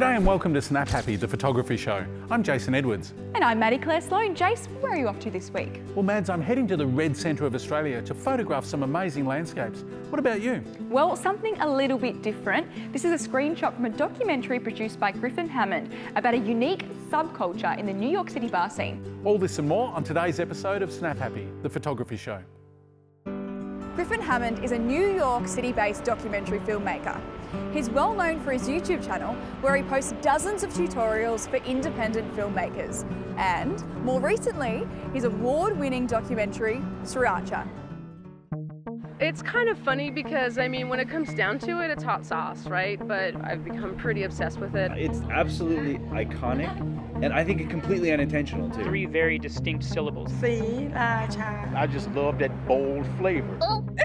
G'day and welcome to Snap Happy, the photography show. I'm Jason Edwards. And I'm Maddie Claire Sloane. Jace, where are you off to this week? Well, Mads, I'm heading to the Red Centre of Australia to photograph some amazing landscapes. What about you? Well, something a little bit different. This is a screenshot from a documentary produced by Griffin Hammond about a unique subculture in the New York City bar scene. All this and more on today's episode of Snap Happy, the photography show. Griffin Hammond is a New York City based documentary filmmaker. He's well known for his YouTube channel where he posts dozens of tutorials for independent filmmakers. And more recently, his award winning documentary, Sriracha. It's kind of funny because, I mean, when it comes down to it, it's hot sauce, right? But I've become pretty obsessed with it. It's absolutely iconic, and I think it completely unintentional too. Three very distinct syllables. Sriracha. I just love that bold flavor. Oh,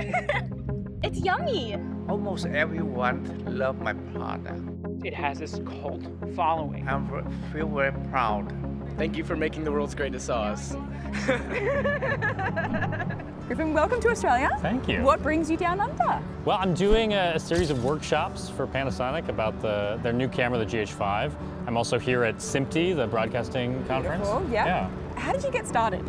it's yummy. Almost everyone love my product. It has this cult following. I feel very proud. Thank you for making the world's greatest sauce. Griffin, welcome to Australia. Thank you. What brings you down under? Well, I'm doing a, a series of workshops for Panasonic about the, their new camera, the GH5. I'm also here at SMPTE, the broadcasting conference. Beautiful, yeah. yeah. How did you get started?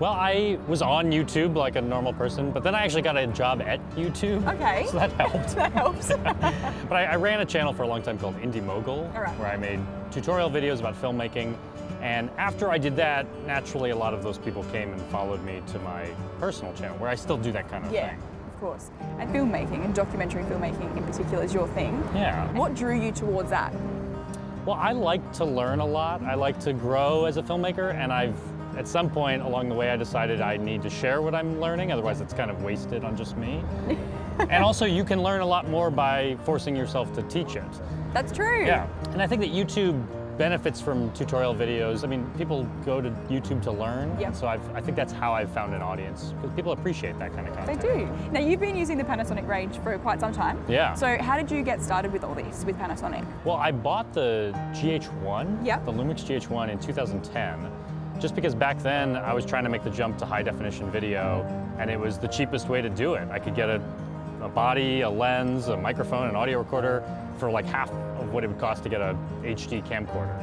Well, I was on YouTube like a normal person, but then I actually got a job at YouTube. Okay. So that helped. that helps. but I, I, ran a channel for a long time called Indy Mogul, right. where I made tutorial videos about filmmaking. And after I did that, naturally a lot of those people came and followed me to my personal channel, where I still do that kind of thing. yeah. thing. Of course. And filmmaking and documentary filmmaking in particular is your thing. Yeah. What drew you towards that? Well, I like to learn a lot. I like to grow as a filmmaker, and I've at some point along the way I decided I need to share what I'm learning, otherwise it's kind of wasted on just me. and also you can learn a lot more by forcing yourself to teach it. That's true. Yeah, and I think that YouTube benefits from tutorial videos. I mean, people go to YouTube to learn, yep. so I've, I think that's how I've found an audience, because people appreciate that kind of content. They do. Now, you've been using the Panasonic range for quite some time. Yeah. So how did you get started with all this, with Panasonic? Well, I bought the GH1, yep. the Lumix GH1 in 2010, just because back then I was trying to make the jump to high definition video, and it was the cheapest way to do it. I could get a, a body, a lens, a microphone, an audio recorder for like half of what it would cost to get a HD camcorder.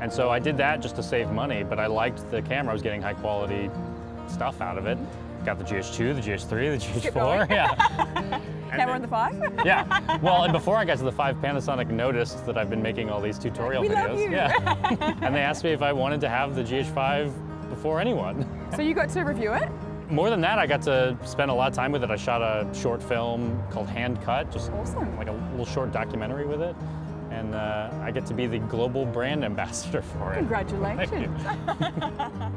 And so I did that just to save money, but I liked the camera. I was getting high quality stuff out of it. Mm-hmm. Got the GH2, the GH3, the GH4, yeah. now we're on the five? yeah. Well, and before I got to the five, Panasonic noticed that I've been making all these tutorial we videos. Love you. Yeah. and they asked me if I wanted to have the GH5 before anyone. So you got to review it? More than that, I got to spend a lot of time with it. I shot a short film called Hand Cut, just awesome. like a little short documentary with it. And uh, I get to be the global brand ambassador for it. Congratulations.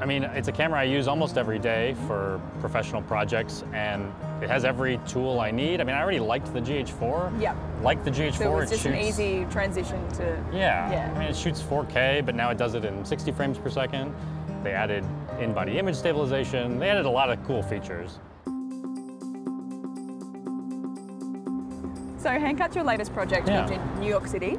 I mean, it's a camera I use almost every day for professional projects, and it has every tool I need. I mean, I already liked the GH4. Yep. Like the GH4, so it's it just shoots, an easy transition to. Yeah. yeah. I mean, it shoots 4K, but now it does it in 60 frames per second. They added in-body image stabilization. They added a lot of cool features. So Handcut's your latest project yeah. in New York City.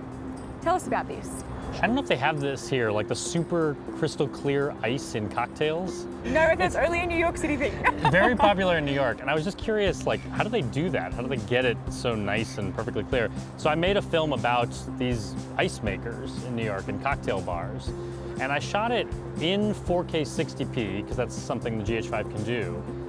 Tell us about this. I don't know if they have this here, like the super crystal clear ice in cocktails. No, that's only a New York City thing. Very popular in New York. And I was just curious, like, how do they do that? How do they get it so nice and perfectly clear? So I made a film about these ice makers in New York and cocktail bars. And I shot it in 4K 60p, because that's something the GH5 can do.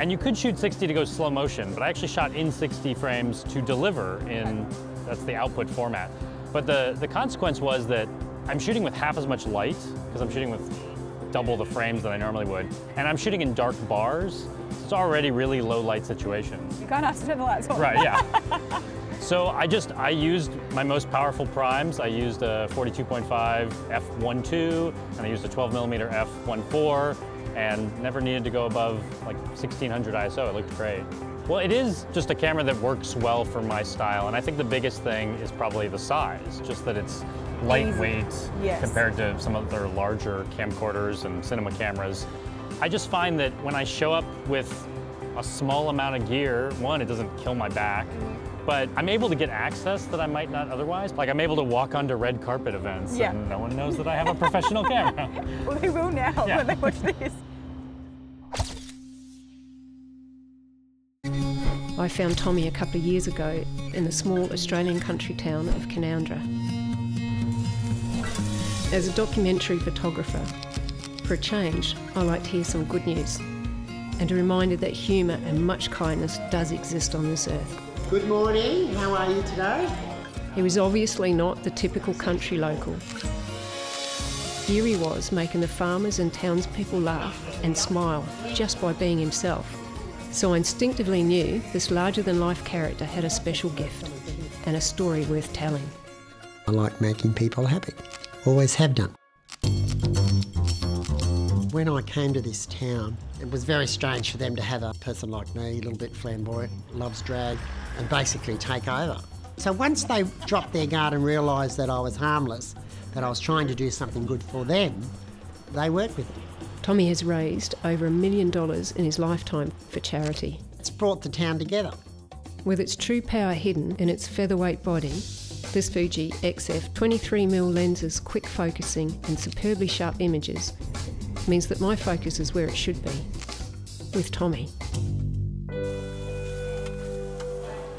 And you could shoot 60 to go slow motion, but I actually shot in 60 frames to deliver in, that's the output format. But the, the consequence was that I'm shooting with half as much light, because I'm shooting with double the frames that I normally would. And I'm shooting in dark bars. So it's already really low light situation. You can't have to turn the lights on. Right, yeah. so I just, I used my most powerful primes. I used a 42.5 f1.2, and I used a 12 millimeter f1.4, and never needed to go above like 1600 ISO. It looked great. Well, it is just a camera that works well for my style, and I think the biggest thing is probably the size, just that it's lightweight yes. compared to some of their larger camcorders and cinema cameras. I just find that when I show up with a small amount of gear, one, it doesn't kill my back, mm-hmm. but I'm able to get access that I might not otherwise. Like I'm able to walk onto red carpet events yeah. and no one knows that I have a professional camera. Well, they will now Yeah. when they watch this. I found Tommy a couple of years ago in the small Australian country town of Canowindra. As a documentary photographer, for a change, I like to hear some good news and a reminder that humour and much kindness does exist on this earth. Good morning, how are you today? He was obviously not the typical country local. Here he was, making the farmers and townspeople laugh and smile just by being himself. So I instinctively knew this larger than life character had a special gift and a story worth telling. I like making people happy, always have done. When I came to this town, it was very strange for them to have a person like me, a little bit flamboyant, loves drag, and basically take over. So once they dropped their guard and realised that I was harmless, that I was trying to do something good for them, they worked with it. Tommy has raised over a million dollars in his lifetime for charity. It's brought the town together. With its true power hidden in its featherweight body, this Fuji XF 23mm lenses quick focusing and superbly sharp images means that my focus is where it should be, with Tommy.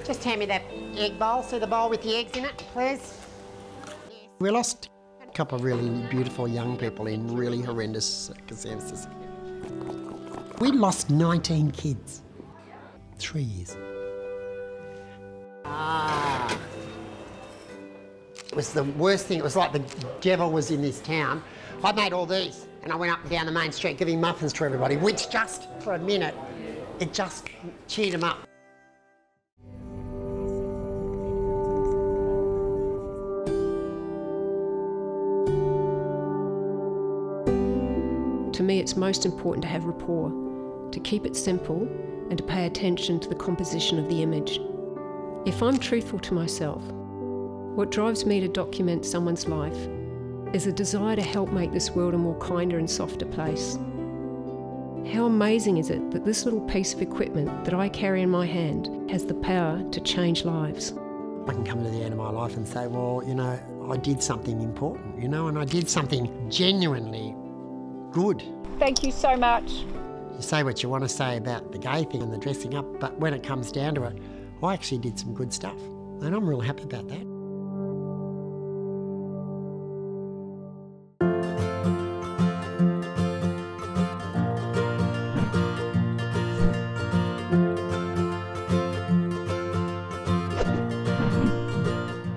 Just hand me that egg bowl, see the bowl with the eggs in it, please. We lost a couple of really beautiful young people in really horrendous circumstances. We lost 19 kids. Three years. Ah. It was the worst thing. It was like the devil was in this town. I made all these and I went up and down the main street giving muffins to everybody, which just for a minute, it just cheered them up. It's most important to have rapport, to keep it simple, and to pay attention to the composition of the image. If I'm truthful to myself, what drives me to document someone's life is a desire to help make this world a more kinder and softer place. How amazing is it that this little piece of equipment that I carry in my hand has the power to change lives? I can come to the end of my life and say, well, you know, I did something important, you know, and I did something genuinely good. Thank you so much. You say what you want to say about the gay thing and the dressing up, but when it comes down to it, I actually did some good stuff, and I'm real happy about that.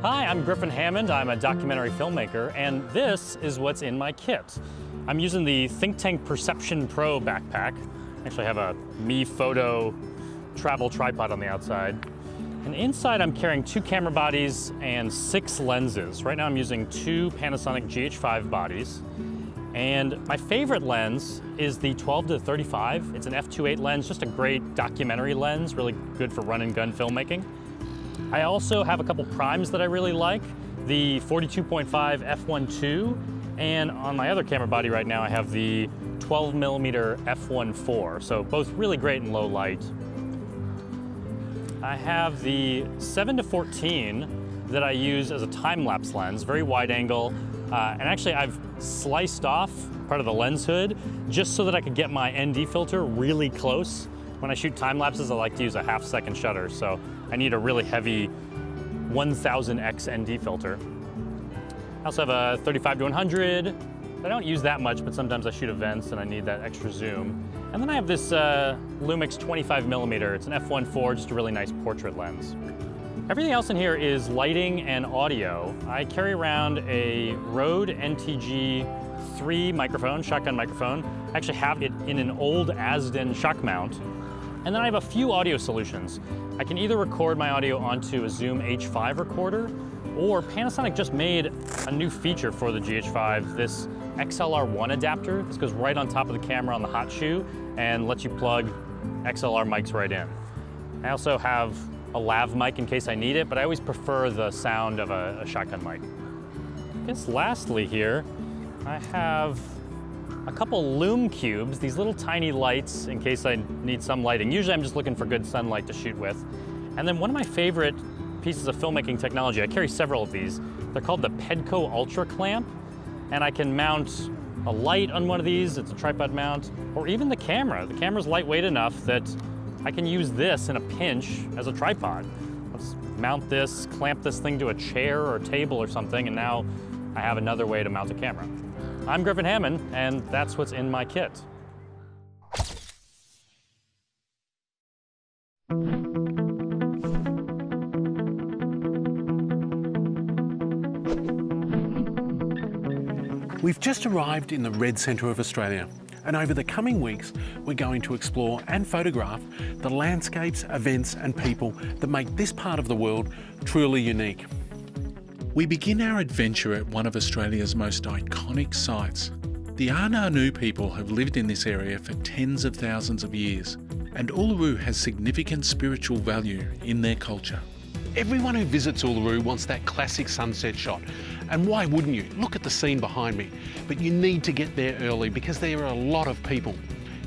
Hi, I'm Griffin Hammond. I'm a documentary filmmaker, and this is what's in my kit. I'm using the Think Tank Perception Pro backpack. I actually have a MeFOTO travel tripod on the outside. And inside I'm carrying two camera bodies and six lenses. Right now I'm using two Panasonic GH5 bodies. And my favorite lens is the 12 to 35. It's an f2.8 lens, just a great documentary lens, really good for run and gun filmmaking. I also have a couple primes that I really like. The 42.5 f1.2 and on my other camera body right now I have the 12 millimeter f1.4. So both really great in low light. I have the 7 to 14 that I use as a time-lapse lens, very wide angle. Uh, and actually I've sliced off part of the lens hood just so that I could get my ND filter really close. When I shoot time lapses, I like to use a half second shutter, so I need a really heavy 1000x ND filter. I also have a 35 to 100. I don't use that much, but sometimes I shoot events and I need that extra zoom. And then I have this uh, Lumix 25 millimeter. It's an f1.4, just a really nice portrait lens. Everything else in here is lighting and audio. I carry around a Rode NTG 3 microphone, shotgun microphone. I actually have it in an old Asden shock mount. And then I have a few audio solutions. I can either record my audio onto a Zoom H5 recorder, or Panasonic just made a new feature for the GH5, this XLR1 adapter. This goes right on top of the camera on the hot shoe and lets you plug XLR mics right in. I also have a lav mic in case I need it, but I always prefer the sound of a, a shotgun mic. I guess lastly here, I have a couple Lume Cubes, these little tiny lights in case I need some lighting. Usually I'm just looking for good sunlight to shoot with. And then one of my favorite pieces of filmmaking technology, I carry several of these. They're called the Pedco Ultra Clamp, and I can mount a light on one of these, it's a tripod mount, or even the camera. The camera's lightweight enough that I can use this in a pinch as a tripod. Let's mount this, clamp this thing to a chair or table or something, and now I have another way to mount a camera. I'm Griffin Hammond, and that's what's in my kit. We've just arrived in the red centre of Australia and over the coming weeks we're going to explore and photograph the landscapes, events and people that make this part of the world truly unique. We begin our adventure at one of Australia's most iconic sites. The Anangu people have lived in this area for tens of thousands of years, and Uluru has significant spiritual value in their culture. Everyone who visits Uluru wants that classic sunset shot. And why wouldn't you? Look at the scene behind me. But you need to get there early because there are a lot of people.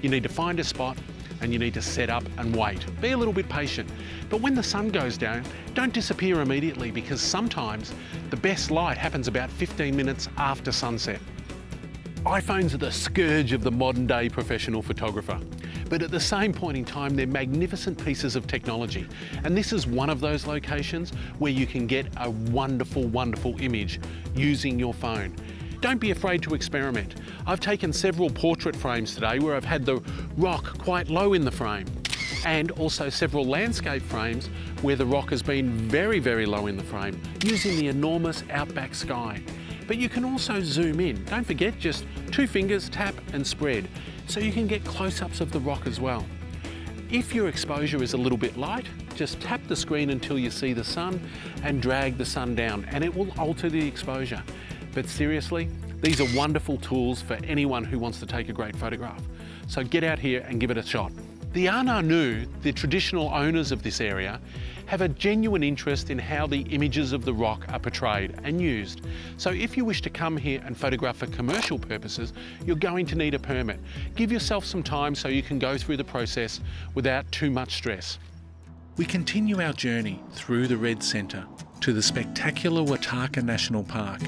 You need to find a spot and you need to set up and wait. Be a little bit patient. But when the sun goes down, don't disappear immediately because sometimes the best light happens about 15 minutes after sunset. iPhones are the scourge of the modern day professional photographer. But at the same point in time, they're magnificent pieces of technology. And this is one of those locations where you can get a wonderful, wonderful image using your phone. Don't be afraid to experiment. I've taken several portrait frames today where I've had the rock quite low in the frame and also several landscape frames where the rock has been very, very low in the frame using the enormous outback sky. But you can also zoom in. Don't forget, just two fingers, tap and spread so you can get close-ups of the rock as well. If your exposure is a little bit light, just tap the screen until you see the sun and drag the sun down and it will alter the exposure. But seriously, these are wonderful tools for anyone who wants to take a great photograph. So get out here and give it a shot. The Anangu, the traditional owners of this area, have a genuine interest in how the images of the rock are portrayed and used. So if you wish to come here and photograph for commercial purposes, you're going to need a permit. Give yourself some time so you can go through the process without too much stress. We continue our journey through the Red Centre to the spectacular Watarrka National Park.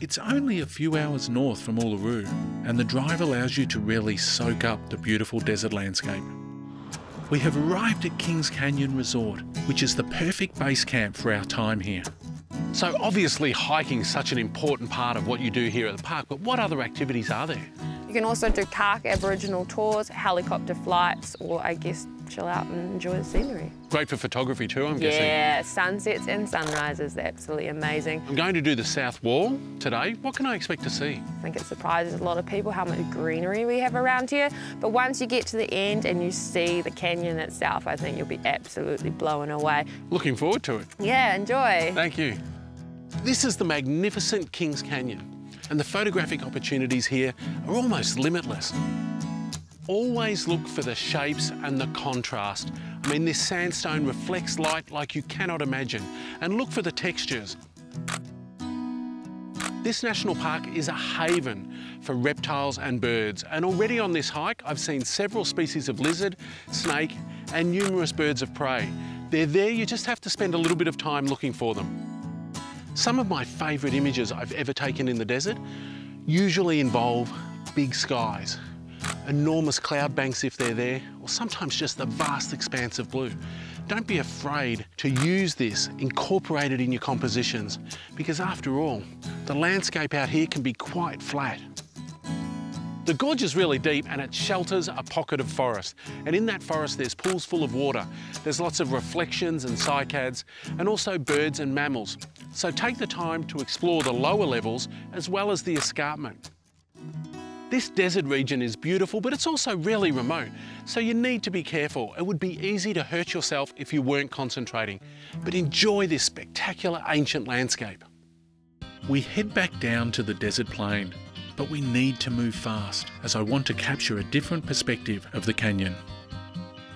It's only a few hours north from Uluru, and the drive allows you to really soak up the beautiful desert landscape. We have arrived at Kings Canyon Resort, which is the perfect base camp for our time here. So obviously hiking is such an important part of what you do here at the park, but what other activities are there? You can also do Karrke Aboriginal tours, helicopter flights, or I guess chill out and enjoy the scenery. Great for photography too, I'm guessing. Yeah, sunsets and sunrises, absolutely amazing. I'm going to do the South Wall today. What can I expect to see? I think it surprises a lot of people how much greenery we have around here. But once you get to the end and you see the canyon itself, I think you'll be absolutely blown away. Looking forward to it. Yeah, enjoy. Thank you. This is the magnificent Kings Canyon, and the photographic opportunities here are almost limitless. Always look for the shapes and the contrast. I mean, this sandstone reflects light like you cannot imagine. And look for the textures. This national park is a haven for reptiles and birds. And already on this hike, I've seen several species of lizard, snake, and numerous birds of prey. They're there, you just have to spend a little bit of time looking for them. Some of my favourite images I've ever taken in the desert usually involve big skies enormous cloud banks if they're there, or sometimes just the vast expanse of blue. Don't be afraid to use this, incorporate it in your compositions, because after all, the landscape out here can be quite flat. The gorge is really deep and it shelters a pocket of forest. And in that forest, there's pools full of water. There's lots of reflections and cycads, and also birds and mammals. So take the time to explore the lower levels as well as the escarpment. This desert region is beautiful, but it's also really remote, so you need to be careful. It would be easy to hurt yourself if you weren't concentrating, but enjoy this spectacular ancient landscape. We head back down to the desert plain, but we need to move fast as I want to capture a different perspective of the canyon.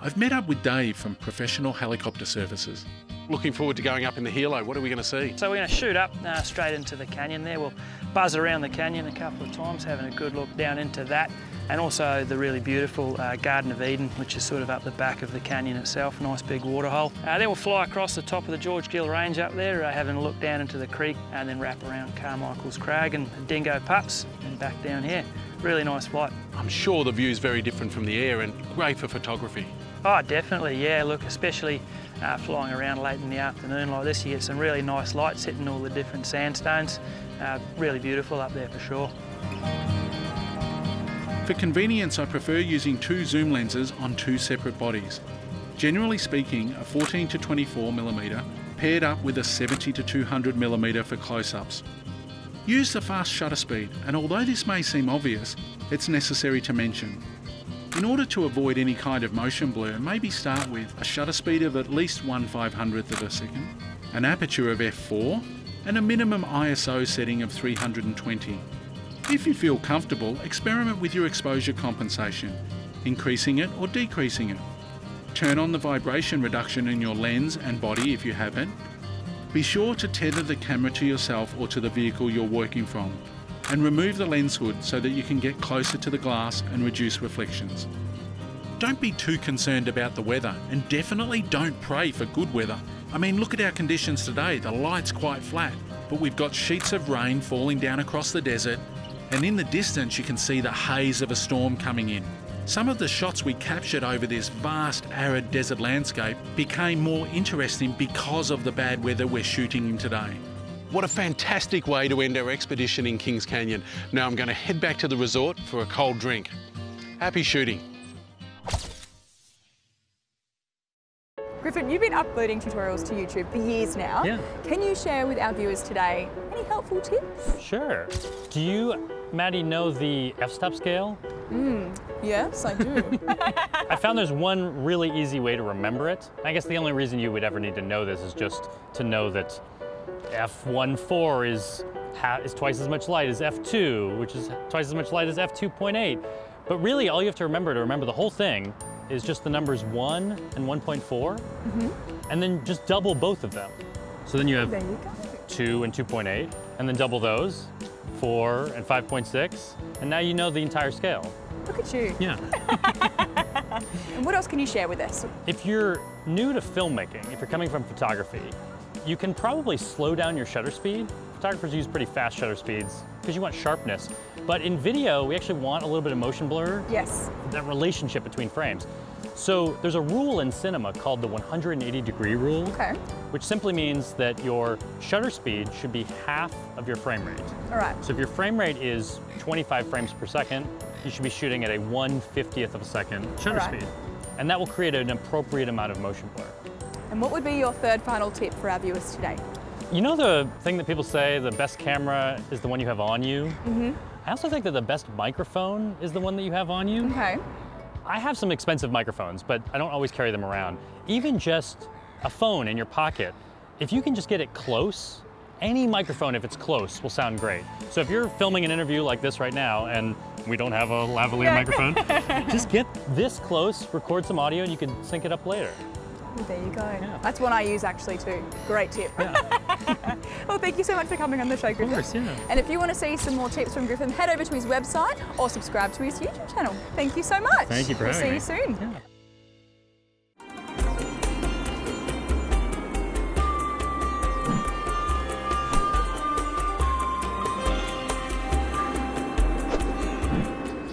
I've met up with Dave from Professional Helicopter Services. Looking forward to going up in the helo. What are we going to see? So we're going to shoot up uh, straight into the canyon there. We'll buzz around the canyon a couple of times, having a good look down into that. And also the really beautiful uh, Garden of Eden, which is sort of up the back of the canyon itself, nice big waterhole. Uh, then we'll fly across the top of the George Gill Range up there, uh, having a look down into the creek, and then wrap around Carmichael's Crag and Dingo Pups, and back down here. Really nice flight. I'm sure the view is very different from the air and great for photography. Oh, definitely, yeah. Look, especially uh, flying around late in the afternoon like this, you get some really nice lights hitting all the different sandstones. Uh, really beautiful up there for sure. For convenience, I prefer using two zoom lenses on two separate bodies. Generally speaking, a 14 to 24 millimetre paired up with a 70 to 200 millimetre for close-ups. Use the fast shutter speed, and although this may seem obvious, it's necessary to mention. In order to avoid any kind of motion blur, maybe start with a shutter speed of at least 1 500th of a second, an aperture of f4, and a minimum ISO setting of 320. If you feel comfortable, experiment with your exposure compensation, increasing it or decreasing it. Turn on the vibration reduction in your lens and body if you have it. Be sure to tether the camera to yourself or to the vehicle you're working from, and remove the lens hood so that you can get closer to the glass and reduce reflections. Don't be too concerned about the weather, and definitely don't pray for good weather. I mean, look at our conditions today, the light's quite flat, but we've got sheets of rain falling down across the desert, and in the distance you can see the haze of a storm coming in. Some of the shots we captured over this vast arid desert landscape became more interesting because of the bad weather we're shooting in today. What a fantastic way to end our expedition in Kings Canyon. Now I'm going to head back to the resort for a cold drink. Happy shooting. Griffin, you've been uploading tutorials to YouTube for years now. Yeah. Can you share with our viewers today any helpful tips? Sure. Do you, Maddie, know the f-stop scale? Mm, yes, I do. I found there's one really easy way to remember it. I guess the only reason you would ever need to know this is just to know that F14 is, is twice as much light as F2, which is twice as much light as F2.8. But really, all you have to remember to remember the whole thing is just the numbers 1 and 1.4, Mhm. and then just double both of them. So then you have you 2 and 2.8, and then double those, 4 and 5.6, and now you know the entire scale. Look at you. Yeah. And what else can you share with us? If you're new to filmmaking, if you're coming from photography, you can probably slow down your shutter speed. Photographers use pretty fast shutter speeds because you want sharpness. But in video, we actually want a little bit of motion blur. Yes. That relationship between frames. So there's a rule in cinema called the 180 degree rule, Okay. which simply means that your shutter speed should be half of your frame rate. All right. So if your frame rate is 25 frames per second, you should be shooting at a 1 50th of a second shutter Alright. speed. And that will create an appropriate amount of motion blur. And what would be your third final tip for our viewers today? You know the thing that people say, the best camera is the one you have on you? Mm-hmm. I also think that the best microphone is the one that you have on you. Okay. I have some expensive microphones, but I don't always carry them around. Even just a phone in your pocket, if you can just get it close, any microphone, if it's close, will sound great. So if you're filming an interview like this right now, and we don't have a lavalier microphone, just get this close, record some audio, and you can sync it up later. Well, there you go. That's one I use actually too. Great tip. well, thank you so much for coming on the show, Griffin. Of course, yeah. And if you want to see some more tips from Griffin, head over to his website or subscribe to his YouTube channel. Thank you so much. Thank you for we'll having see me. you soon.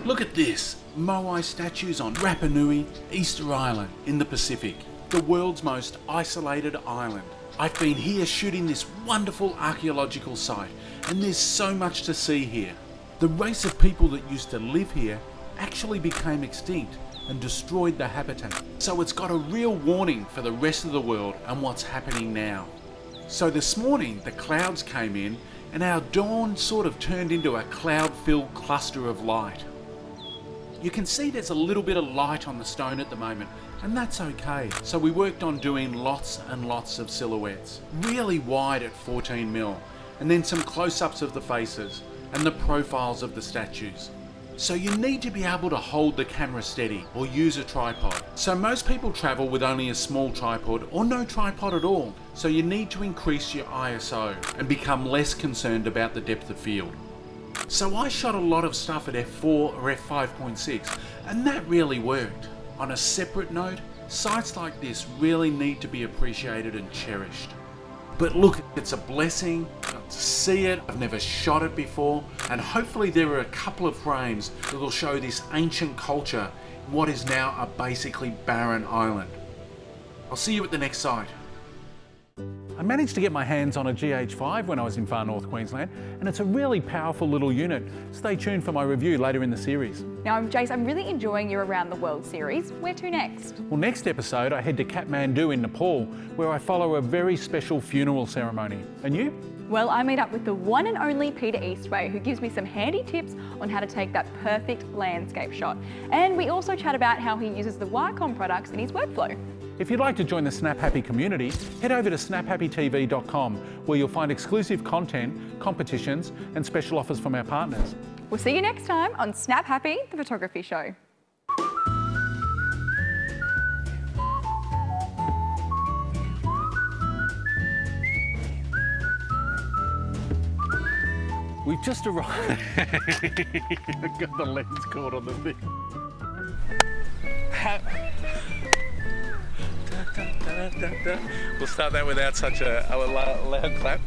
Look at this Moai statues on Rapa Nui, Easter Island in the Pacific, the world's most isolated island. I've been here shooting this wonderful archaeological site, and there's so much to see here. The race of people that used to live here actually became extinct and destroyed the habitat. So it's got a real warning for the rest of the world and what's happening now. So this morning the clouds came in and our dawn sort of turned into a cloud filled cluster of light. You can see there's a little bit of light on the stone at the moment, and that's okay. So we worked on doing lots and lots of silhouettes, really wide at 14 mil, and then some close ups of the faces and the profiles of the statues. So you need to be able to hold the camera steady or use a tripod. So most people travel with only a small tripod or no tripod at all. So you need to increase your ISO and become less concerned about the depth of field. So I shot a lot of stuff at f4 or f5.6 and that really worked. On a separate note, sites like this really need to be appreciated and cherished. But look, it's a blessing to see it. I've never shot it before, and hopefully there are a couple of frames that will show this ancient culture what is now a basically barren island. I'll see you at the next site. I managed to get my hands on a GH5 when I was in far north Queensland, and it's a really powerful little unit. Stay tuned for my review later in the series. Now, Jace, I'm really enjoying your Around the World series. Where to next? Well, next episode, I head to Kathmandu in Nepal, where I follow a very special funeral ceremony. And you? Well, I meet up with the one and only Peter Eastway, who gives me some handy tips on how to take that perfect landscape shot. And we also chat about how he uses the Wacom products in his workflow. If you'd like to join the Snap Happy community, head over to snaphappytv.com where you'll find exclusive content, competitions and special offers from our partners. We'll see you next time on Snap Happy, the photography show. Just arrived. Got the lens caught on the thing. We'll start that without such a, a loud clap.